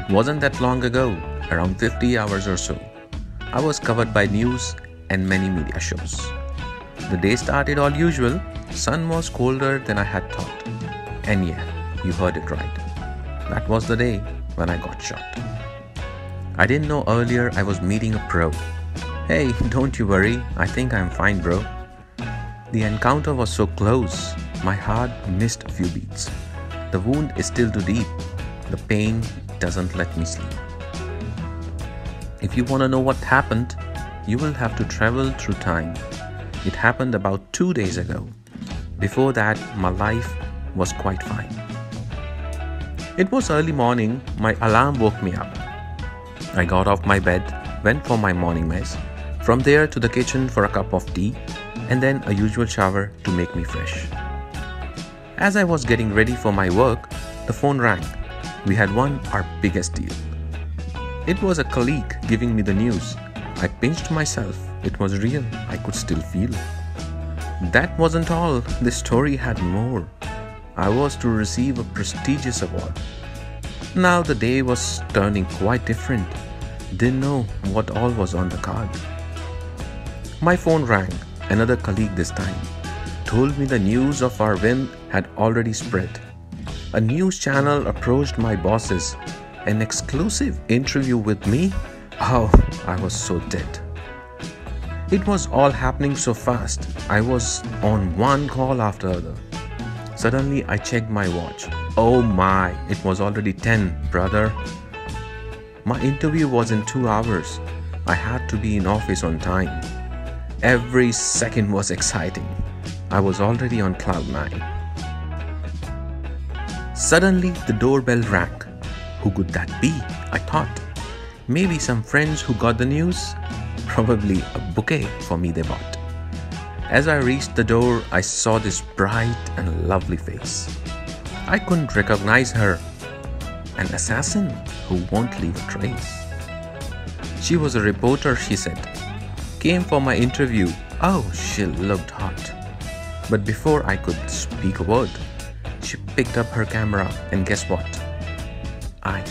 It wasn't that long ago, around 50 hours or so. I was covered by news and many media shows. The day started all usual. Sun was colder than I had thought. And yeah, you heard it right. That was the day when I got shot. I didn't know earlier I was meeting a pro. Hey, don't you worry, I think I'm fine, bro. The encounter was so close, my heart missed a few beats. The wound is still too deep. The pain doesn't let me sleep. If you want to know what happened, you will have to travel through time. It happened about two days ago. Before that, my life was quite fine. It was early morning, my alarm woke me up. I got off my bed, went for my morning mess, from there to the kitchen for a cup of tea, and then a usual shower to make me fresh. As I was getting ready for my work, the phone rang. We had won our biggest deal. It was a colleague giving me the news. I pinched myself. It was real. I could still feel. That wasn't all. The story had more. I was to receive a prestigious award. Now the day was turning quite different. Didn't know what all was on the card. My phone rang, another colleague this time. Told me the news of our win had already spread. A news channel approached my bosses. An exclusive interview with me? Oh, I was so dead. It was all happening so fast. I was on one call after other. Suddenly, I checked my watch. Oh my, it was already 10, brother. My interview was in two hours. I had to be in office on time. Every second was exciting. I was already on cloud nine. Suddenly, the doorbell rang. Who could that be? I thought. Maybe some friends who got the news? Probably a bouquet for me they bought. As I reached the door, I saw this bright and lovely face. I couldn't recognize her. An assassin who won't leave a trace. She was a reporter, she said. Came for my interview. Oh, she looked hot. But before I could speak a word, she picked up her camera and guess what? I